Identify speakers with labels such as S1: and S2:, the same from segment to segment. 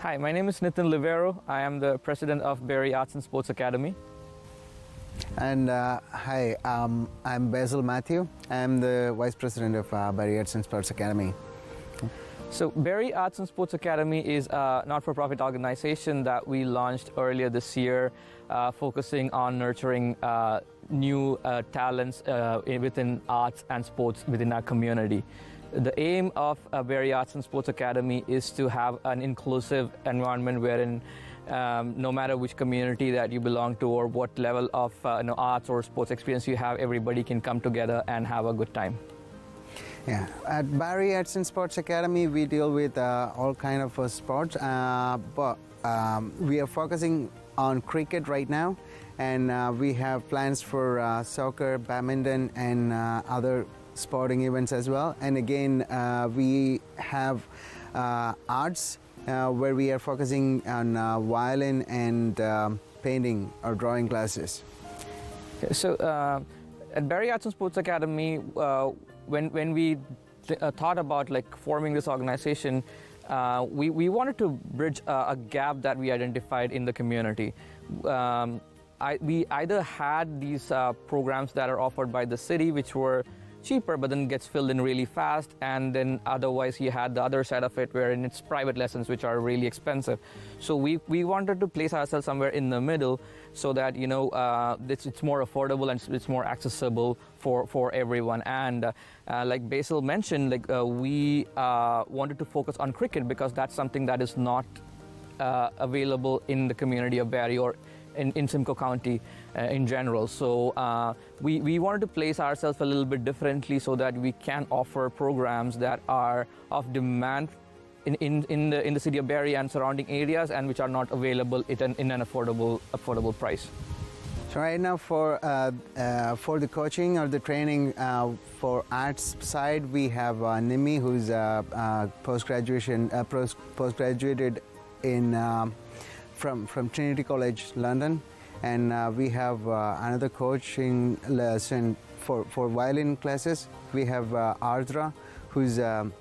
S1: Hi, my name is Nitin Livero. I am the president of Barrie Arts and Sports Academy.
S2: And uh, hi, um, I'm Basil Matthew. I'm the vice president of uh, Barrie Arts and Sports Academy.
S1: So, Barrie Arts and Sports Academy is a not for profit organization that we launched earlier this year, uh, focusing on nurturing uh, new uh, talents uh, within arts and sports within our community. The aim of uh, Barrie Arts and Sports Academy is to have an inclusive environment wherein um, no matter which community that you belong to or what level of uh, you know, arts or sports experience you have, everybody can come together and have a good time.
S2: Yeah, at Barrie Arts and Sports Academy, we deal with uh, all kind of uh, sports, uh, but um, we are focusing on cricket right now, and uh, we have plans for uh, soccer, badminton, and uh, other sporting events as well. And again, we have arts where we are focusing on violin and um, painting or drawing classes.
S1: So at Barrie Arts and Sports Academy, when when we th- uh, thought about like forming this organization, uh, we we wanted to bridge a, a gap that we identified in the community. Um, I, we either had these uh, programs that are offered by the city, which were cheaper but then gets filled in really fast and then otherwise you had the other side of it wherein it's private lessons which are really expensive. So we, we wanted to place ourselves somewhere in the middle so that you know uh, it's, it's more affordable and it's more accessible for, for everyone. And uh, uh, like Basil mentioned like uh, we uh, wanted to focus on cricket because that's something that is not available in the community of Barrie or in, in Simcoe County uh, in general. So uh, we, we wanted to place ourselves a little bit differently so that we can offer programs that are of demand in, in, in, the, in the city of Barrie and surrounding areas and which are not available at an, in an affordable, affordable price.
S2: So right now for uh, uh, for the coaching or the training uh, for arts side, we have uh, Nimi, who's uh, uh, post graduation uh, post graduated in um, from from Trinity College London, and uh, we have uh, another coaching lesson for for violin classes. We have uh, Ardra, who's um,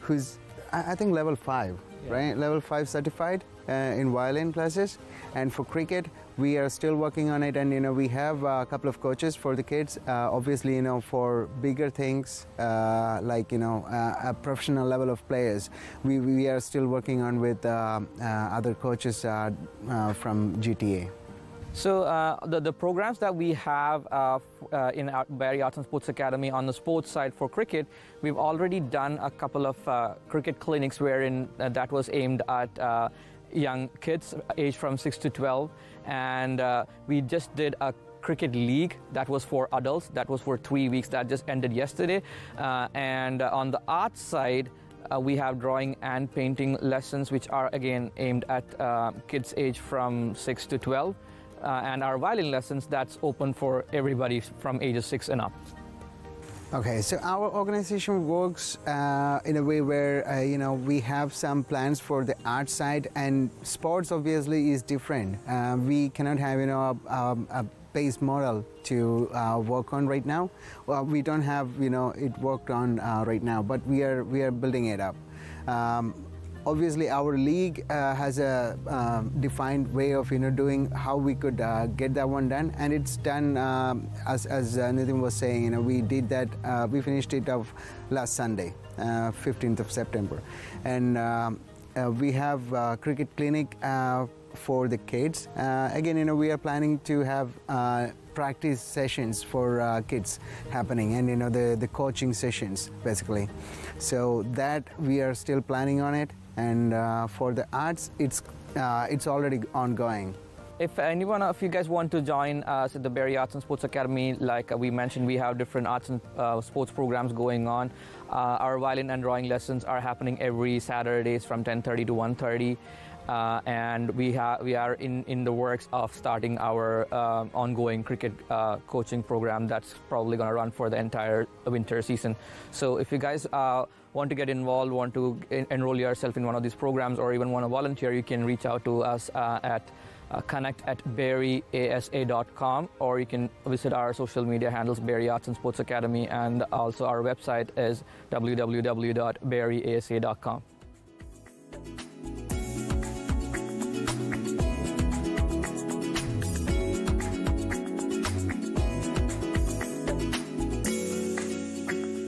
S2: who's I I think level five,
S1: Yeah.
S2: right? Level five certified in violin classes. And for cricket, we are still working on it. And you know, we have a couple of coaches for the kids. Uh, obviously, you know, for bigger things uh, like you know uh, a professional level of players, we we are still working on with uh, uh, other coaches uh, uh, from GTA.
S1: So uh, the, the programs that we have uh, uh, in our Barrie Arts and Sports Academy on the sports side for cricket, we've already done a couple of uh, cricket clinics wherein uh, that was aimed at uh, young kids aged from 6 to 12. And uh, we just did a cricket league that was for adults, that was for three weeks, that just ended yesterday. Uh, and on the arts side, uh, we have drawing and painting lessons, which are again aimed at uh, kids aged from 6 to 12. Uh, and our violin lessons, that's open for everybody from ages 6 and up.
S2: Okay, so our organization works uh, in a way where uh, you know we have some plans for the art side, and sports obviously is different. Uh, we cannot have you know a, um, a base model to uh, work on right now. Well, we don't have you know it worked on uh, right now, but we are we are building it up. Um, obviously our league uh, has a um, defined way of you know doing how we could uh, get that one done. And it's done um, as, as uh, Nitin was saying you know we did that uh, we finished it off last Sunday uh, 15th of September. And um, uh, we have cricket clinic uh, for the kids. Uh, again you know we are planning to have uh, practice sessions for uh, kids happening and you know the, the coaching sessions basically. So that we are still planning on it and uh, for the arts it's uh, it's already ongoing
S1: If anyone of you guys want to join us at the Barrie Arts and Sports Academy, like we mentioned, we have different arts and uh, sports programs going on. Uh, our violin and drawing lessons are happening every Saturdays from 10:30 to 1:30. Uh, and we have we are in, in the works of starting our um, ongoing cricket uh, coaching program that's probably going to run for the entire winter season. So if you guys uh, want to get involved, want to en- enroll yourself in one of these programs, or even want to volunteer, you can reach out to us uh, at uh, connect at berryasa.com or you can visit our social media handles Barrie Arts and Sports Academy and also our website is www.berryasa.com.